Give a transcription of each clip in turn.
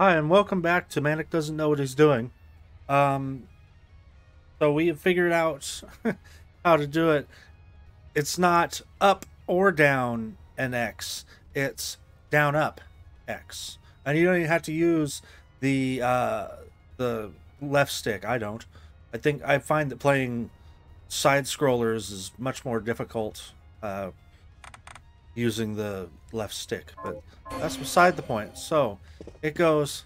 Hi, and welcome back to Manik Doesn't Know What He's Doing. Um, so we have figured out how to do it. It's not up or down an X, it's down up X. And you don't even have to use the uh, the left stick. I don't. I think I find that playing side scrollers is much more difficult uh, using the left stick, but that's beside the point. So it goes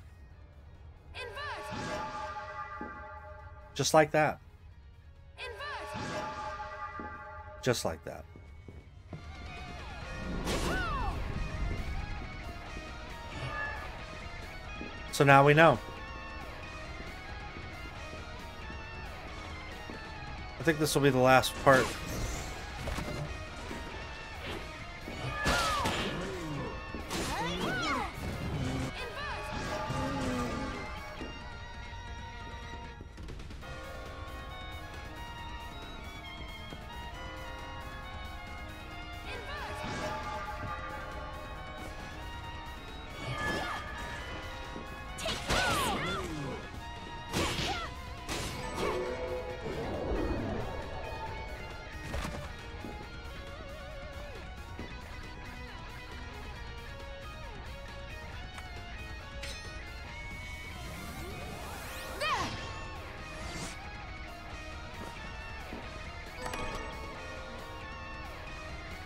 just like that. Just like that. So now we know. I think this will be the last part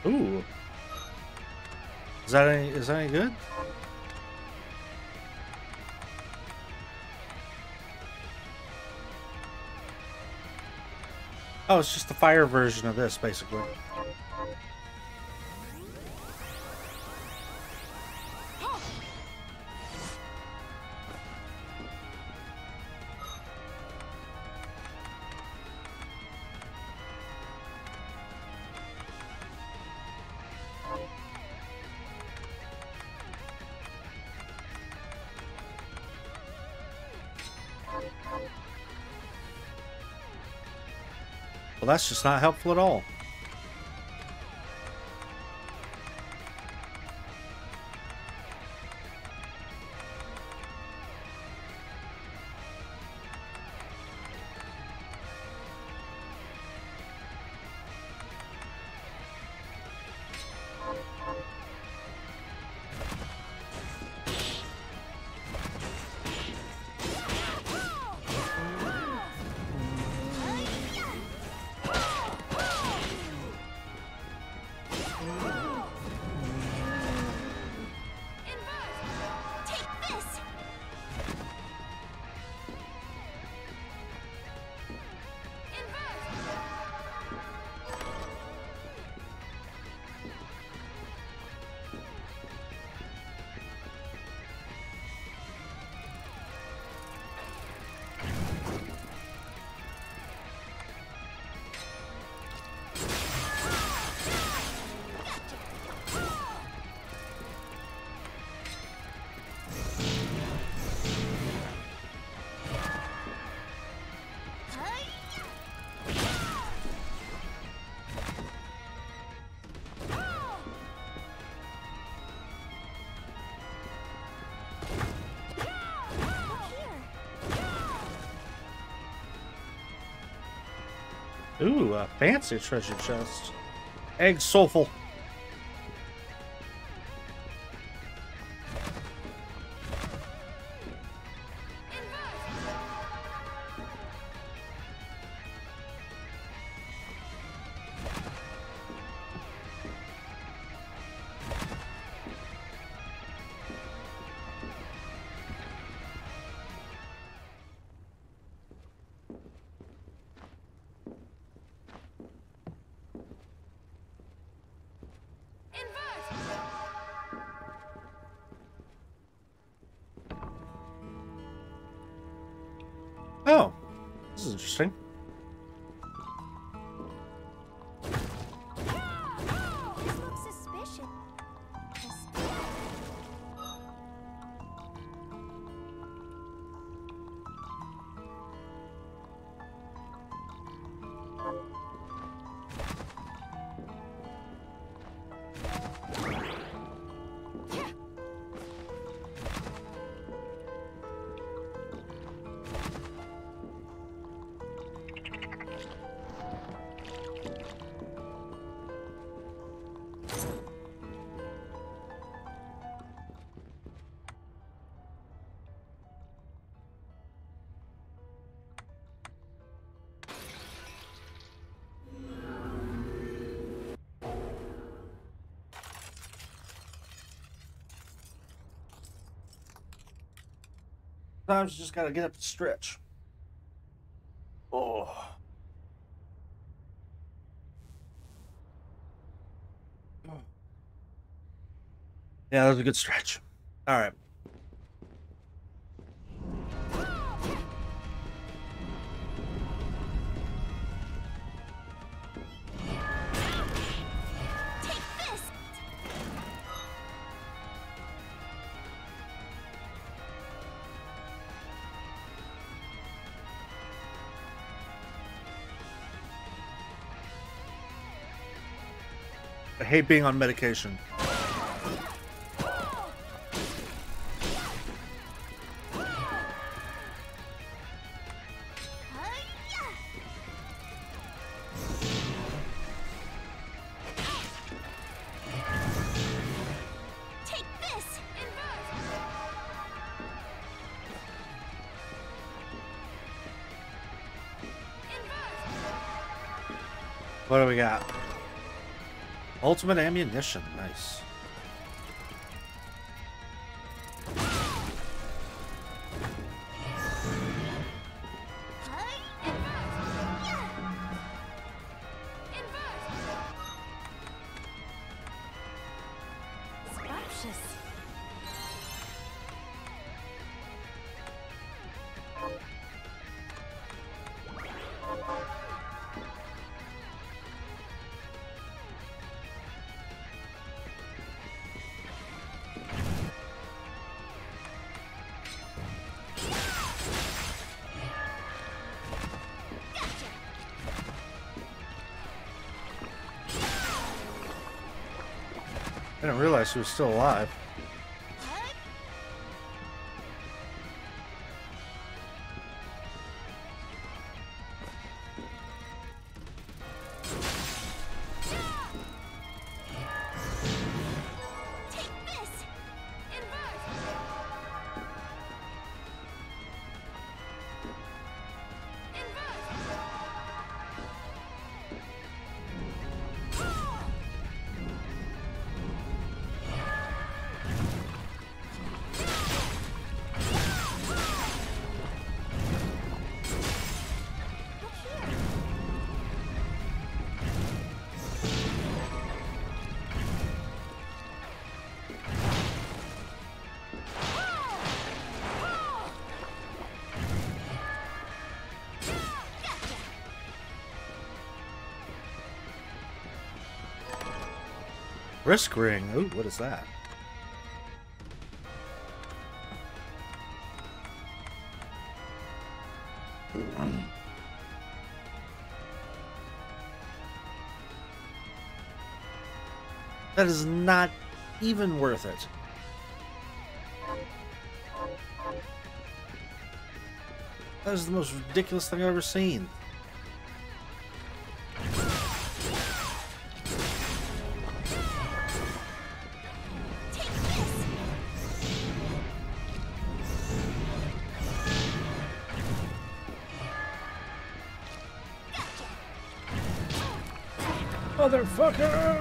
Ooh. Is that any is that any good? Oh, it's just the fire version of this, basically. Well, that's just not helpful at all. Ooh, a fancy treasure chest. Egg soulful. Sometimes you just gotta get up and stretch. Oh. Yeah, that was a good stretch. All right. Hate being on medication. Hi-ya! Take this! What do we got? Ultimate ammunition. Nice. She was still alive. Risk ring. Ooh, what is that? That is not even worth it. That is the most ridiculous thing I've ever seen. Motherfucker!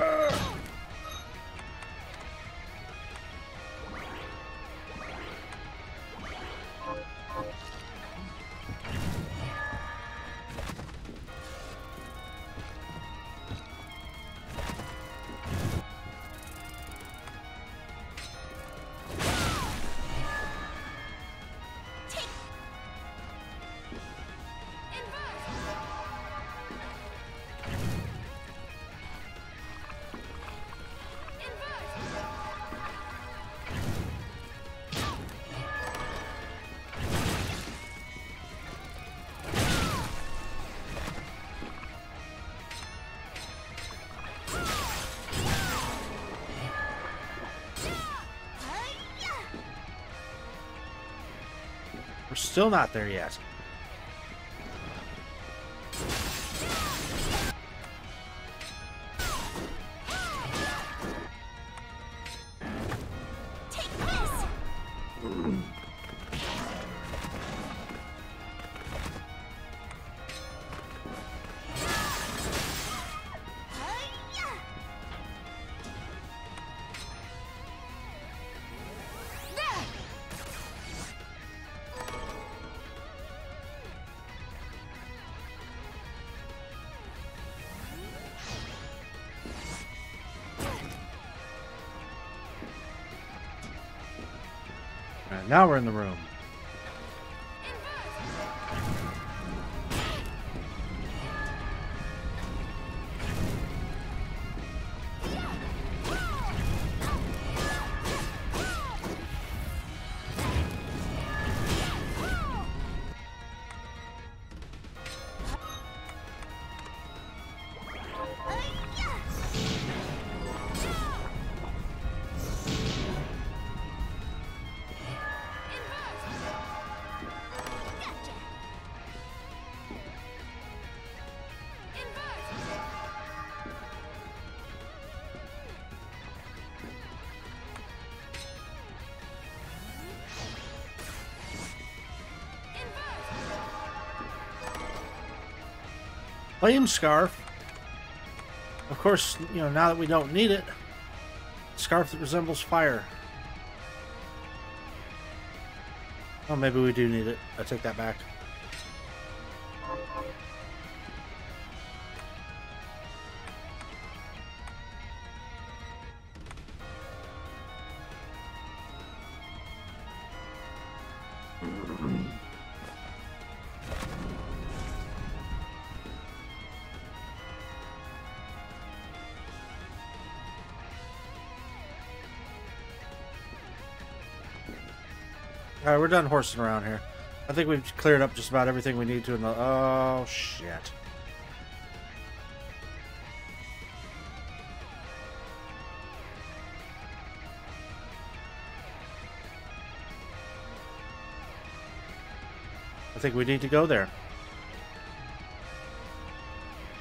Still not there yet. Now we're in the room. Flame Scarf. Of course, you know, now that we don't need it, scarf that resembles fire. Oh, maybe we do need it. I take that back. We're done horsing around here. I think we've cleared up just about everything we need to. In the, oh shit! I think we need to go there.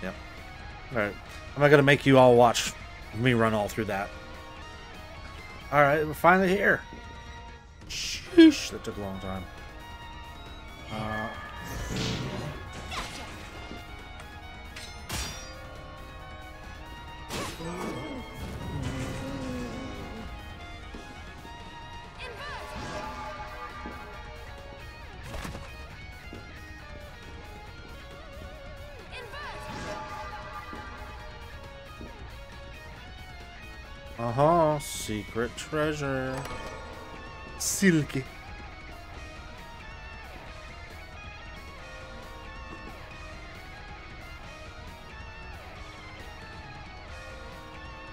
Yep. All right. I'm not gonna make you all watch me run all through that. All right, we're finally here. Sheesh, that took a long time. Uh, uh-huh, secret treasure. Silky.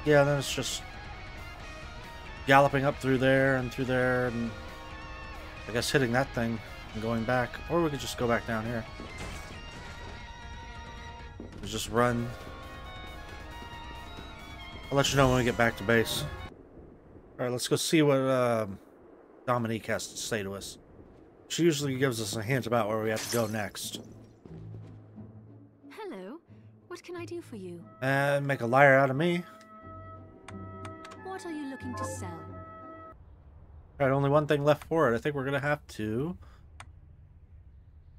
Yeah, then it's just galloping up through there and through there and I guess hitting that thing and going back. Or we could just go back down here. Just run. I'll let you know when we get back to base. Alright, let's go see what um Dominique has to say to us. She usually gives us a hint about where we have to go next. Hello. What can I do for you? And make a liar out of me. One thing left for it. I think we're gonna have to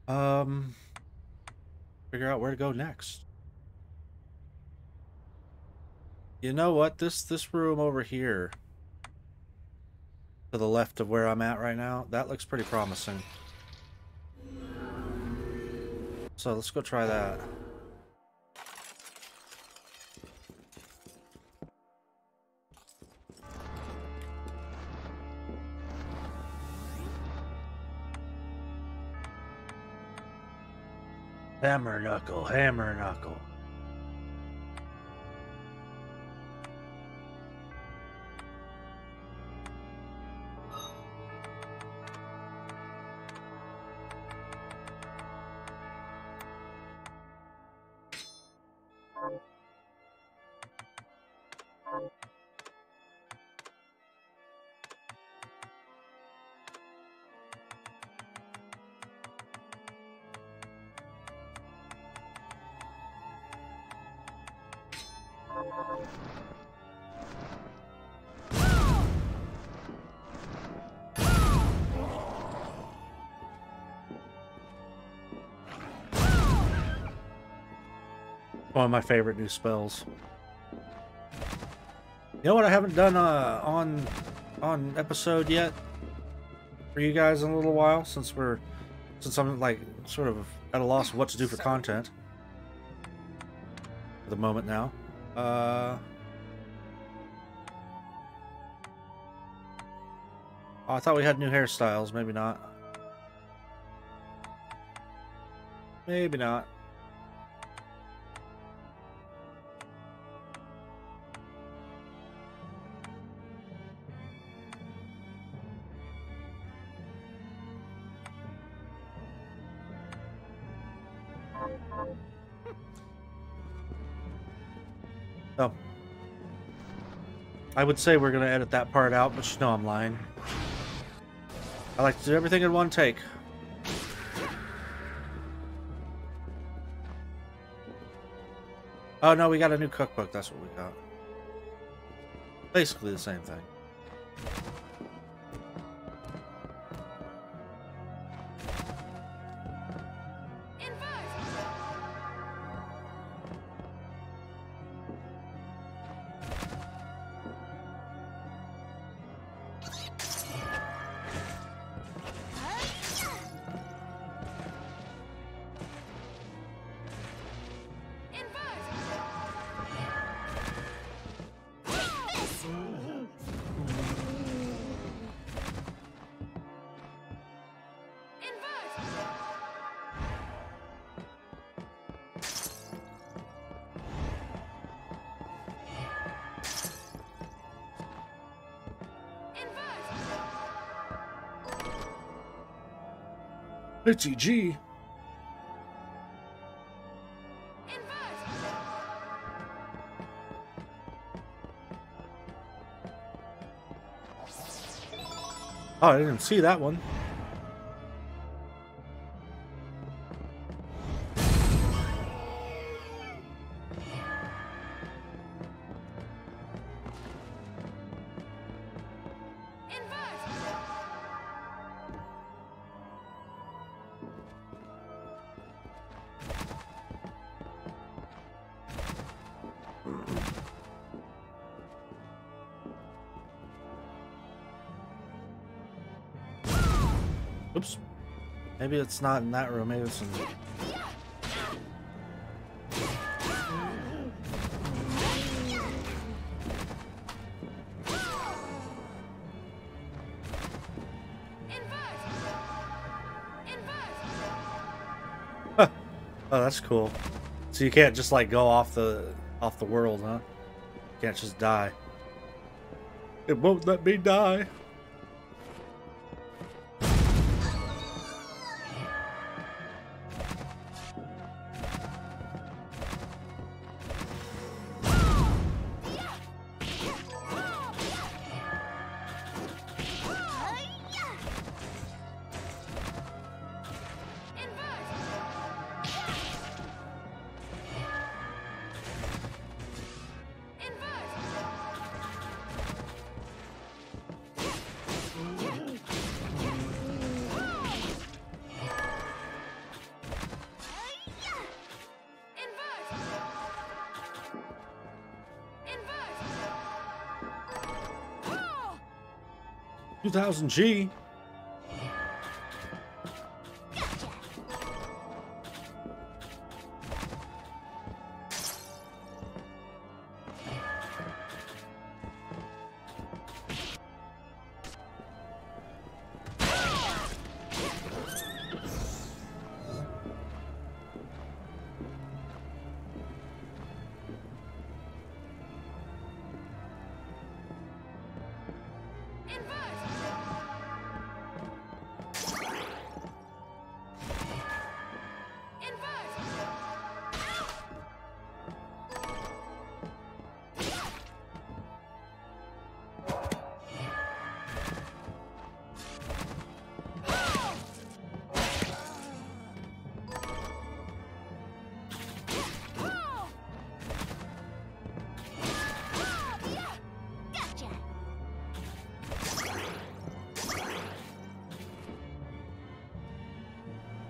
um figure out where to go next. You know what? This this room over here to the left of where I'm at right now, that looks pretty promising. So let's go try that. Hammer knuckle, hammer knuckle. One of my favorite new spells. You know what I haven't done uh, on on episode yet for you guys in a little while since we're since I'm like sort of at a loss of what to do for content for the moment now. Uh Oh, I thought we had new hairstyles. Maybe not. Maybe not. I would say we're going to edit that part out, but you know I'm lying. I like to do everything in one take. Oh no, we got a new cookbook. That's what we got. Basically the same thing. It's EG. Oh, I didn't see that one. Oops. Maybe it's not in that room. Maybe it's in. Oh, that's cool. So you can't just like go off the off the world, huh? You can't just die. It won't let me die. Two thousand G. Gotcha.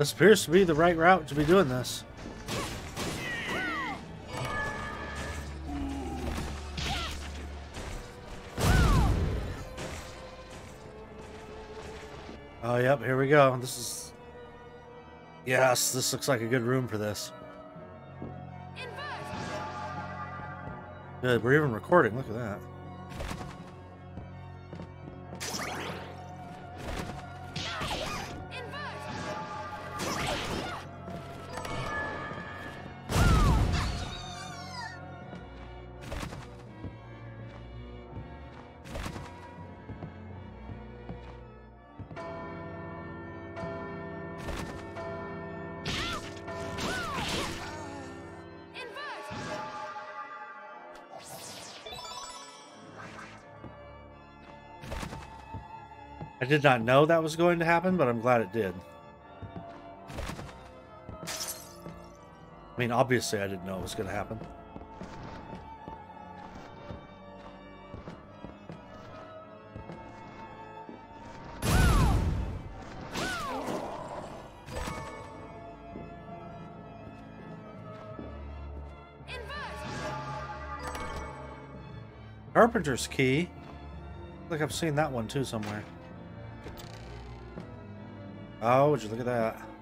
This appears to be the right route to be doing this. Oh, yep, here we go. This is. Yes, this looks like a good room for this. Good, we're even recording. Look at that. I did not know that was going to happen, but I'm glad it did. I mean, obviously I didn't know it was going to happen. Carpenter's key. Think I've seen that one too somewhere. Oh, would you look at that?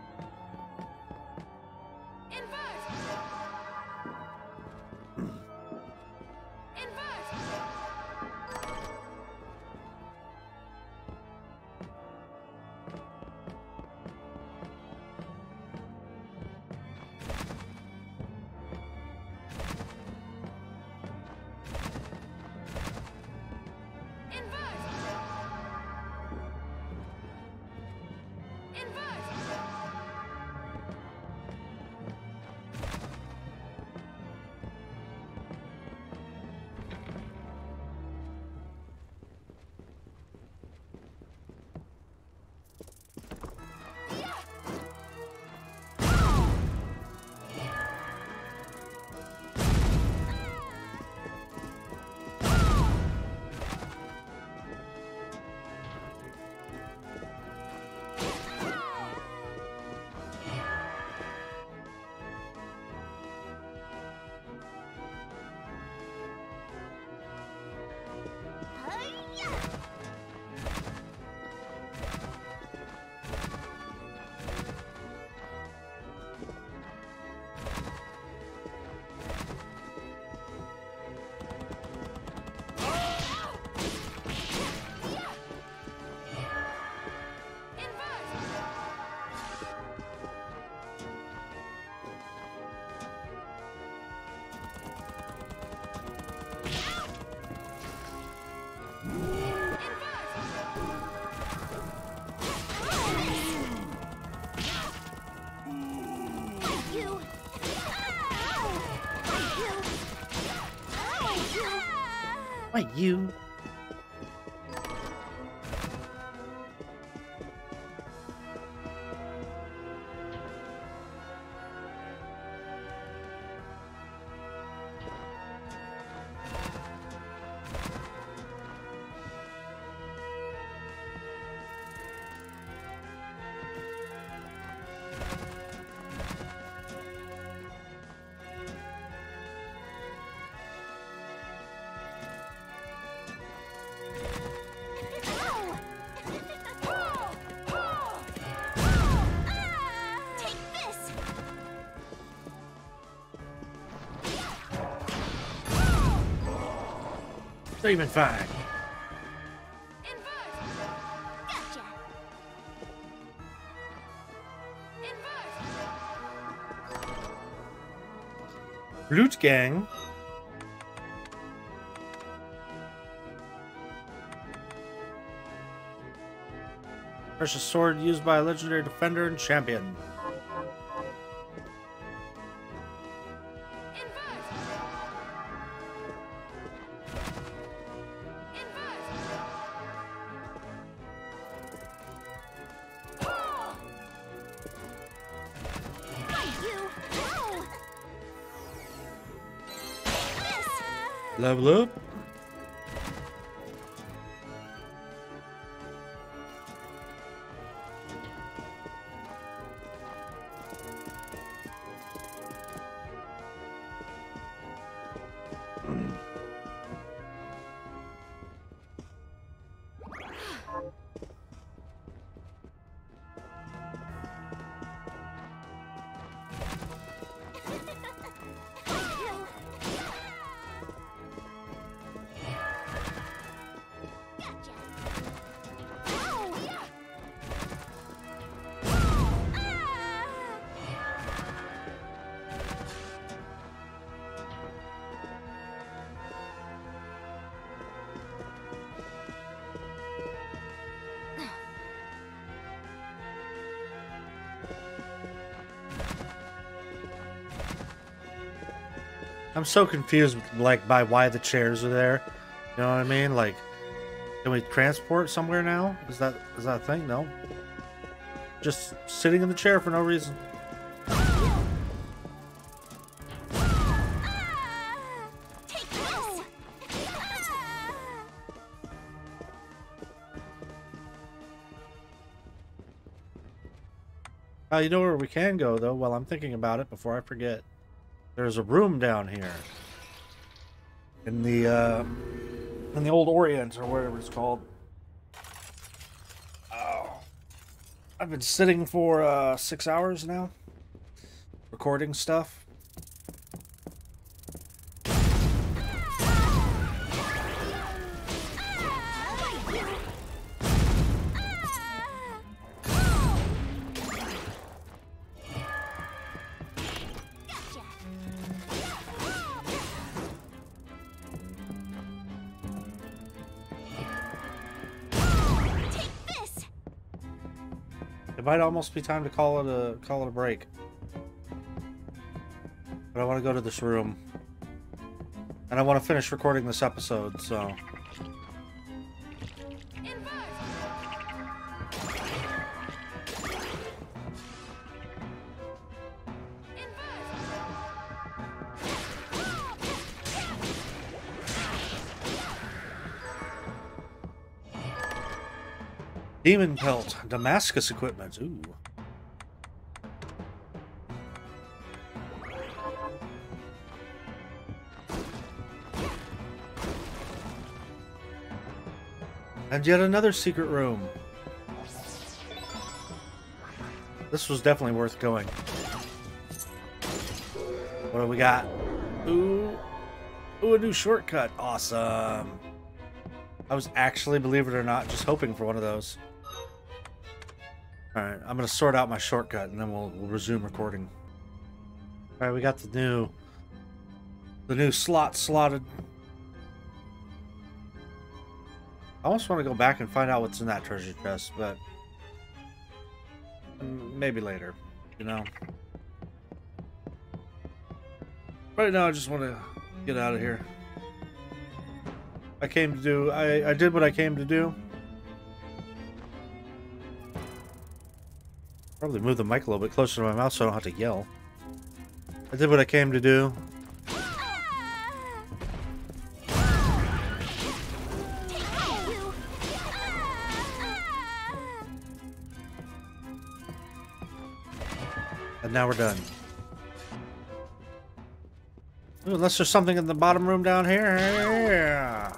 Why you? Even fine. Invert. Gotcha. Invert. Loot gang. Precious sword used by a legendary defender and champion. Level up. I'm so confused, like, by why the chairs are there. You know what I mean? Like, Can we transport somewhere now? Is that is that a thing? No. Just sitting in the chair for no reason. Uh, you know where we can go though. While I'm thinking about it, before I forget, there's a room down here in the uh, in the old Orient or whatever it's called. Oh, I've been sitting for uh, six hours now, recording stuff. Almost be time to call it a call it a break. But I want to go to this room. And I want to finish recording this episode, so Demon Pelt, Damascus equipment. Ooh. And yet another secret room. This was definitely worth going. What do we got? Ooh. Ooh, a new shortcut. Awesome. I was actually, believe it or not, just hoping for one of those. Alright, I'm gonna sort out my shortcut and then we'll, we'll resume recording. Alright, we got the new the new slot slotted. I almost want to go back and find out what's in that treasure chest, but maybe later, you know. Right now I just want to get out of here. I came to do I, I did what I came to do. Probably move the mic a little bit closer to my mouth so I don't have to yell. I did what I came to do. And now we're done. Unless there's something in the bottom room down here.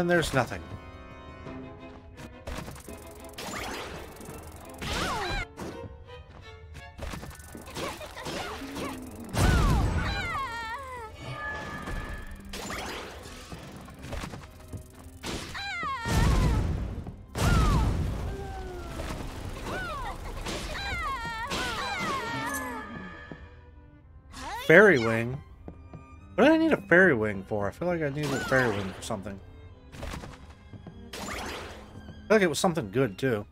And there's nothing. Fairy wing? What do I need a fairy wing for? I feel like I need a fairy wing for something. Feel like it was something good too.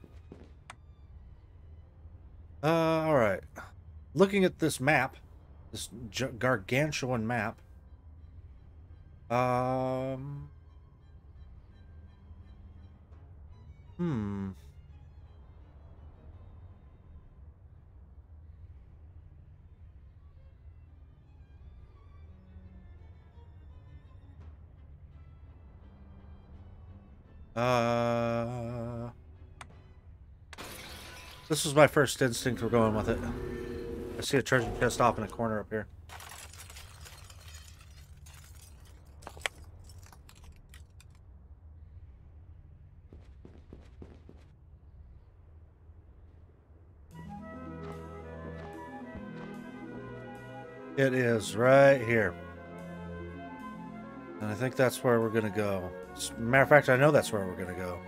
Uh, alright. Looking at this map, this gargantuan map. Um. Hmm. Uh, this was my first instinct for going with it. I see a treasure chest off in a corner up here. It is right here. Think that's where we're to go. Matter of fact, I know that's where we're to go.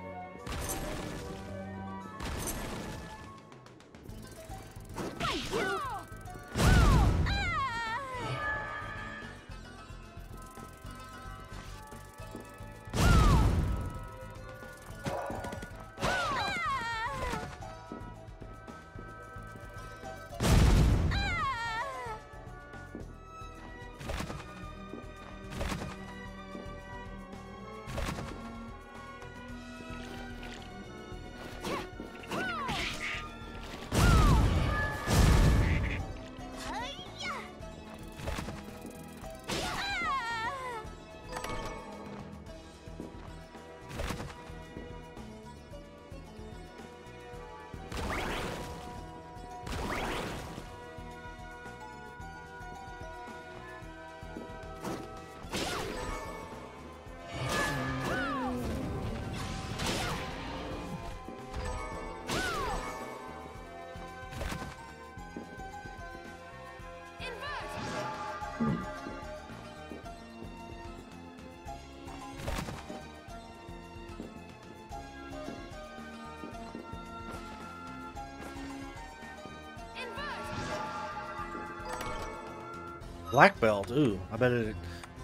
Black belt. Ooh, I bet it.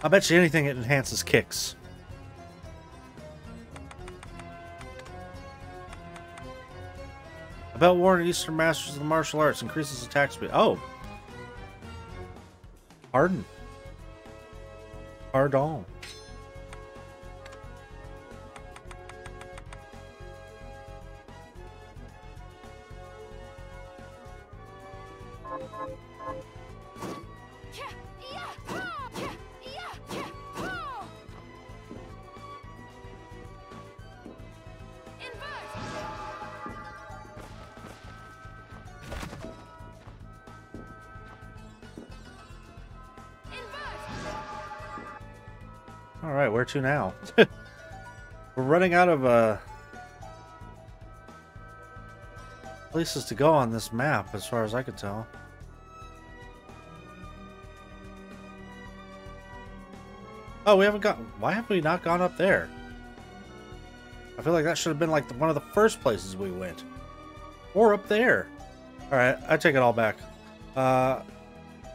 I bet you anything it enhances kicks. A belt worn Eastern Masters of the Martial Arts increases attack speed. Oh. Pardon. Pardon. To now? We're running out of uh, places to go on this map, as far as I could tell. Oh, we haven't got. Why have we not gone up there? I feel like that should have been like the, one of the first places we went, or up there. All right, I take it all back. Uh,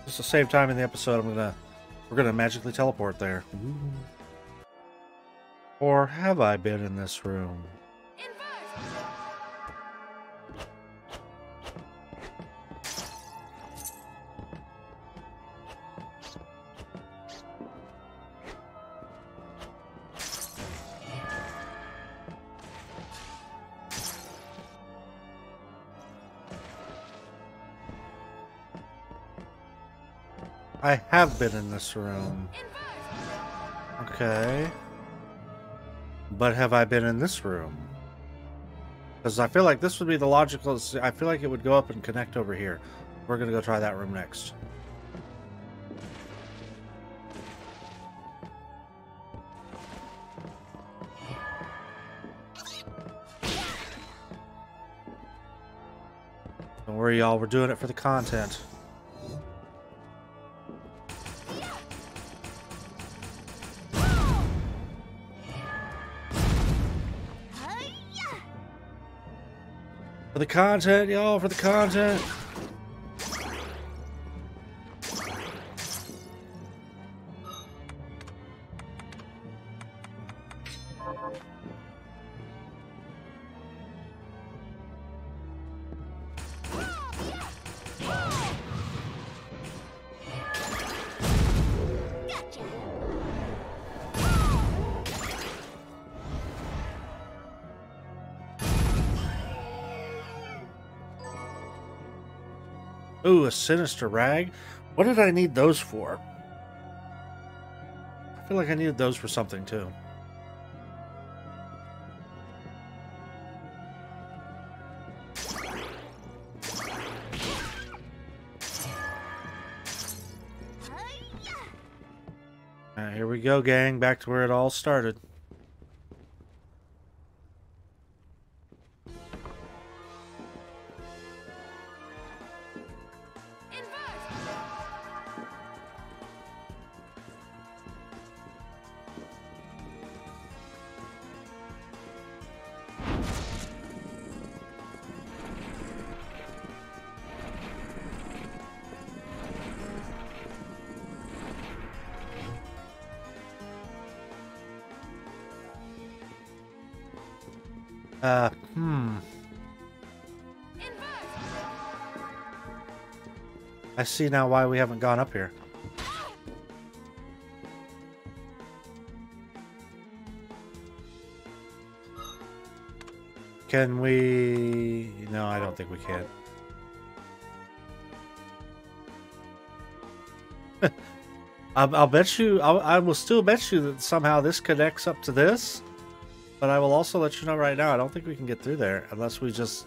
just to save time in the episode, I'm gonna we're gonna magically teleport there. Or have I been in this room? I have been in this room. Okay. But have I been in this room? Because I feel like this would be the logical... I feel like it would go up and connect over here. We're going to go try that room next. Don't worry, y'all. We're doing it for the content. The content, y'all, for the content. Sinister rag. What did I need those for? I feel like I needed those for something too. Here we go, gang. Back to where it all started. I see now why we haven't gone up here. Can we... No, I don't think we can. I'll, I'll bet you... I'll, I will still bet you that somehow this connects up to this. But I will also let you know right now, I don't think we can get through there unless we just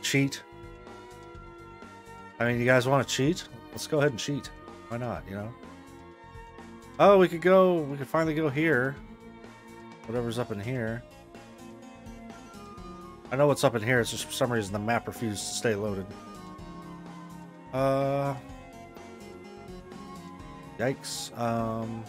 cheat. I mean, you guys want to cheat? Let's go ahead and cheat. Why not, you know? Oh, we could go, we could finally go here. Whatever's up in here. I know what's up in here, it's just for some reason the map refused to stay loaded. Uh... Yikes. Um...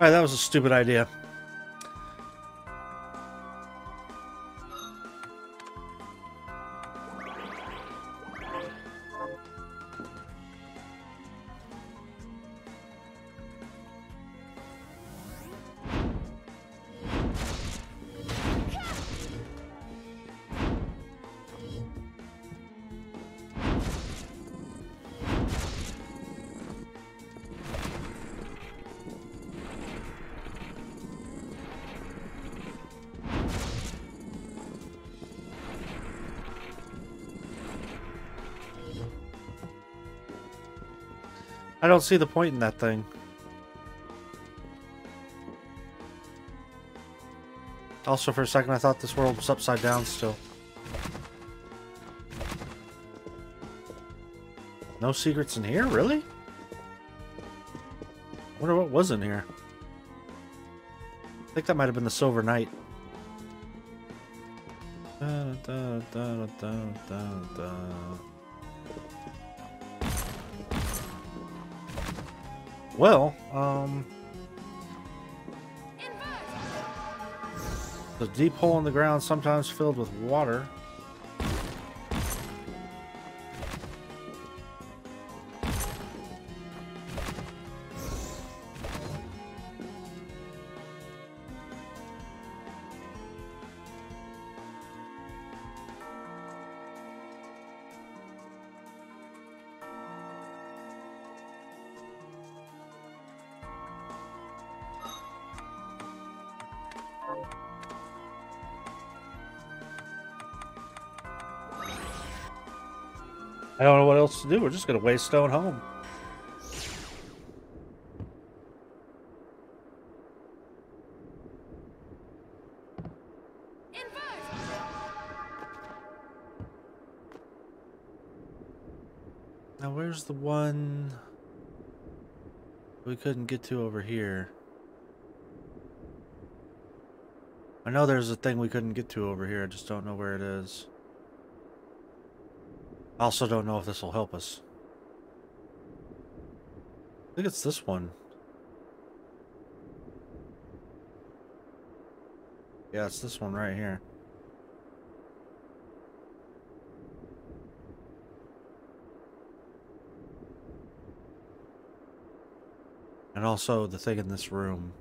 Alright, that was a stupid idea. Don't see the point in that thing. Also, for a second, I thought this world was upside down still. No secrets in here? Really? wonder what was in here. I think that might have been the Silver Knight. Da, da, da, Well, um... The deep hole in the ground sometimes filled with water. Do. We're just gonna waystone home. Now where's the one we couldn't get to over here? I know there's a thing we couldn't get to over here. I just don't know where it is. I also don't know if this will help us. I think it's this one. Yeah, it's this one right here. And also the thing in this room.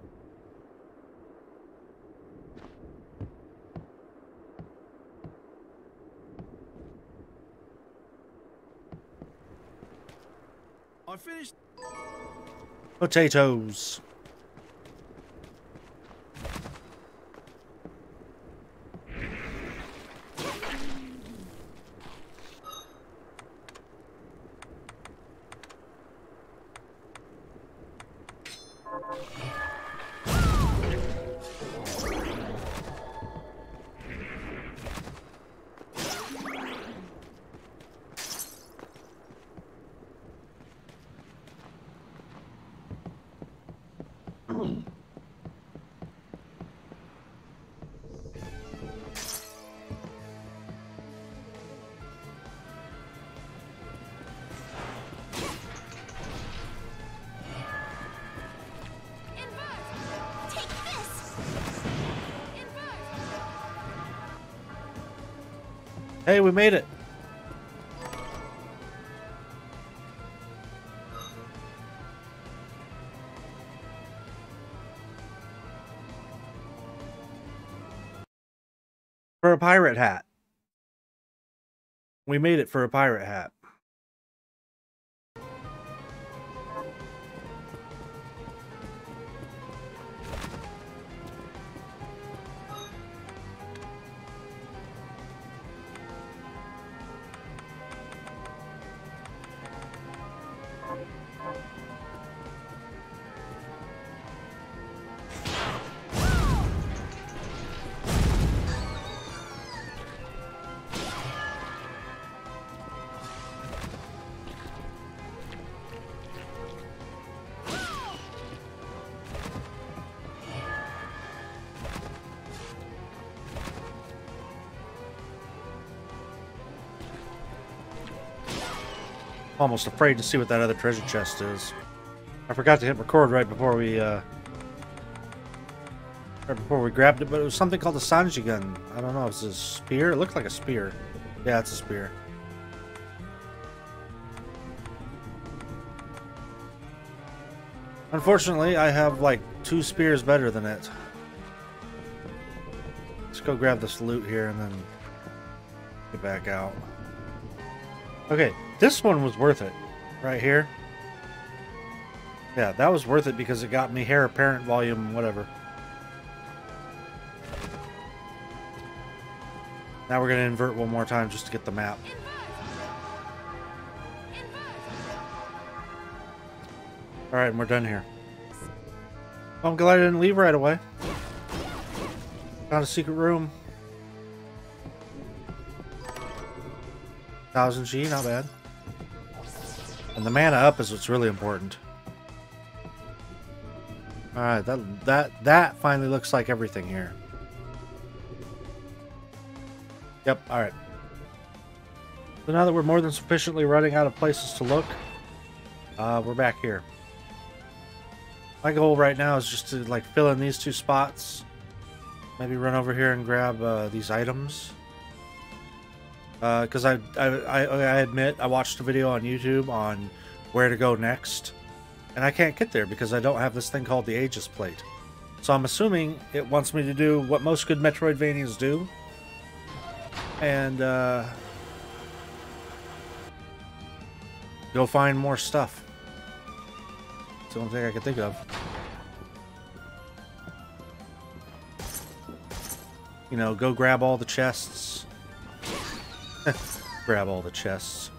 I finished. Potatoes. Hey, we made it. For a pirate hat. We made it for a pirate hat. Almost afraid to see what that other treasure chest is. I forgot to hit record right before we uh, Right before we grabbed it, but it was something called a Sanjiegun. I don't know, it was a spear? It looked like a spear. Yeah, it's a spear. Unfortunately, I have like two spears better than it. Let's go grab this loot here and then get back out. Okay, this one was worth it. Right here. Yeah, that was worth it because it got me hair apparent volume, whatever. Now we're going to invert one more time just to get the map. Alright, and we're done here. I'm glad I didn't leave right away. Found a secret room. Thousand G, not bad. And the mana up is what's really important. Alright, that that that finally looks like everything here. Yep, alright. So now that we're more than sufficiently running out of places to look, uh, we're back here. My goal right now is just to like fill in these two spots. Maybe run over here and grab uh, these items. Because I, I, I, I admit I watched a video on YouTube on where to go next, and I can't get there because I don't have this thing called the Aegis Plate. So I'm assuming it wants me to do what most good Metroidvanias do, and uh, go find more stuff. It's the only thing I can think of. You know, go grab all the chests. grab all the chests.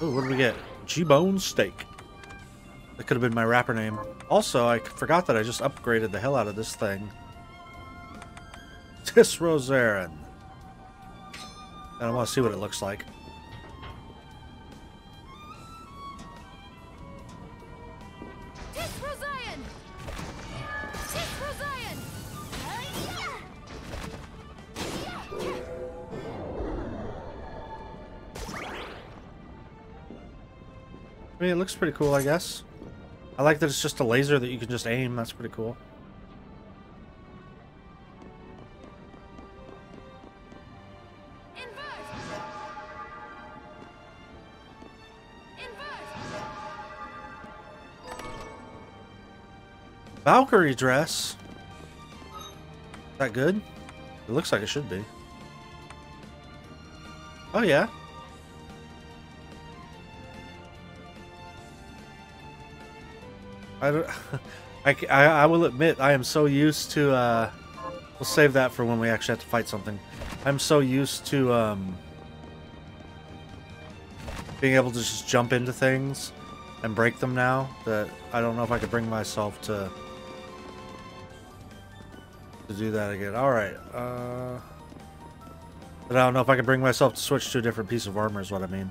Oh, what did we get? G-Bone Steak. That could have been my rapper name. Also, I forgot that I just upgraded the hell out of this thing. Tis Rozain. And I want to see what it looks like. I mean, it looks pretty cool, I guess. I like that it's just a laser that you can just aim. That's pretty cool. Valkyrie dress. Is that good? It looks like it should be. Oh, yeah. I, don't, I, I, I will admit, I am so used to, uh, we'll save that for when we actually have to fight something. I'm so used to, um, being able to just jump into things and break them now that I don't know if I could bring myself to to do that again. All right. Uh, but I don't know if I can bring myself to switch to a different piece of armor. Is what I mean.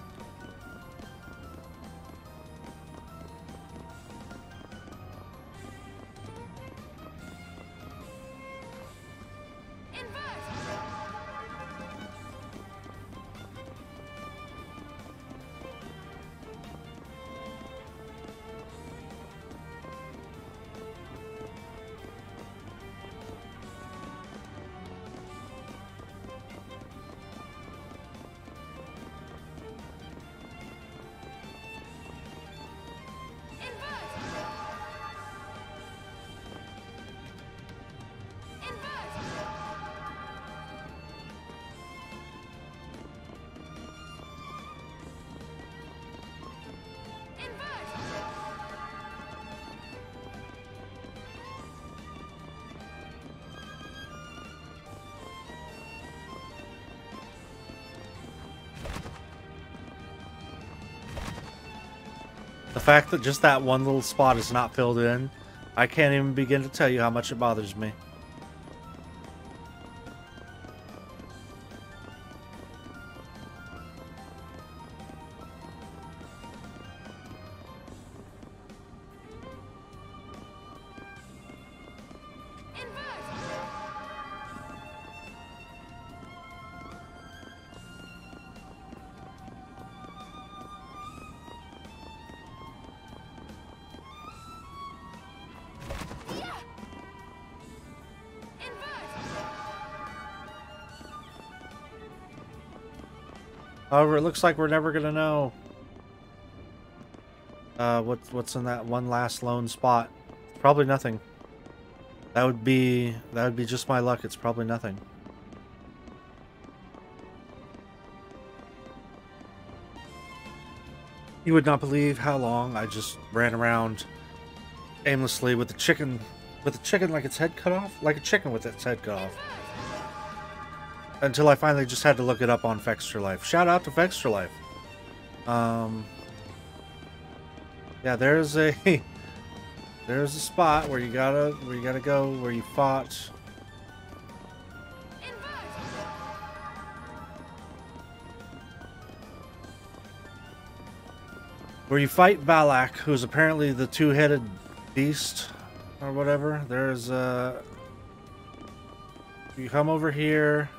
Fact that just that one little spot is not filled in, I can't even begin to tell you how much it bothers me. It looks like we're never gonna know. Uh, what's what's in that one last lone spot? Probably nothing. That would be that would be just my luck. It's probably nothing. You would not believe how long I just ran around aimlessly with the chicken, with the chicken like its head cut off, like a chicken with its head cut off. Until I finally just had to look it up on Fextralife. Shout out to Fextralife. Um, yeah, there's a there's a spot where you gotta where you gotta go where you fought. Where you fight Valac, who's apparently the two-headed beast or whatever. There's uh you come over here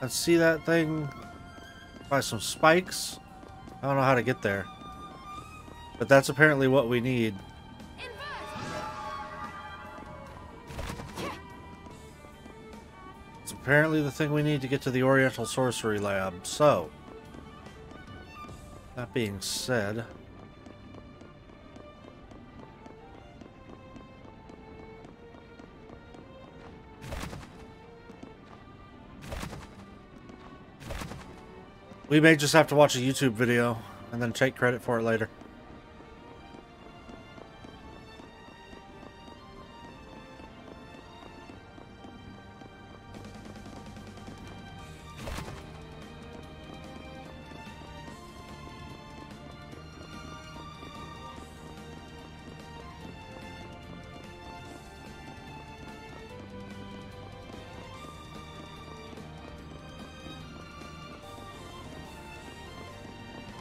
and see that thing by some spikes. I don't know how to get there. But that's apparently what we need. It's apparently the thing we need to get to the Oriental Sorcery Lab. So, that being said, we may just have to watch a YouTube video and then take credit for it later.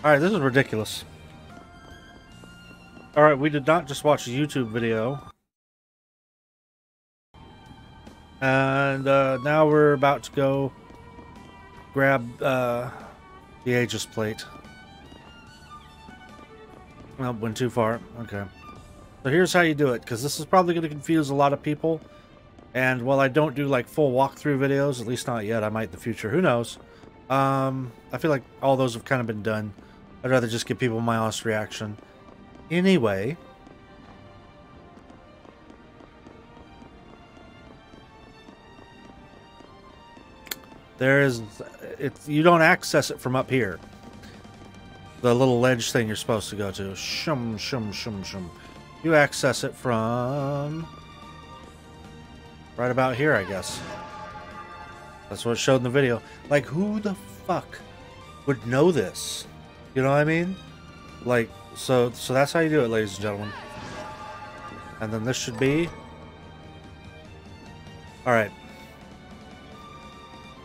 Alright, this is ridiculous. Alright, we did not just watch a YouTube video. And uh, now we're about to go grab uh, the Aegis plate. Well, went too far. Okay. So here's how you do it, because this is probably going to confuse a lot of people. And while I don't do like full walkthrough videos, at least not yet, I might in the future, who knows. Um, I feel like all those have kind of been done. I'd rather just give people my honest reaction. Anyway. There is, it's you don't access it from up here. The little ledge thing you're supposed to go to. Shum, shum, shum, shum. You access it from right about here, I guess. That's what it showed in the video. Like, who the fuck would know this? You know what I mean? Like, so, so that's how you do it, ladies and gentlemen. And then this should be... Alright.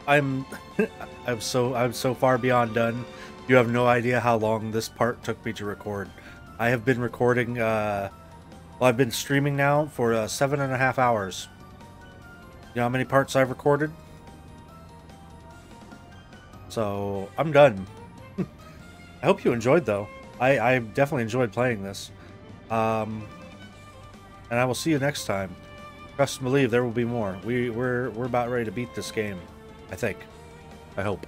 I'm... I'm so, I'm so far beyond done. You have no idea how long this part took me to record. I have been recording, uh... Well, I've been streaming now for uh, seven and a half hours. You know how many parts I've recorded? So, I'm done. I hope you enjoyed, though. I, I definitely enjoyed playing this. Um, and I will see you next time. Trust and believe there will be more. We, we're, we're about ready to beat this game. I think. I hope.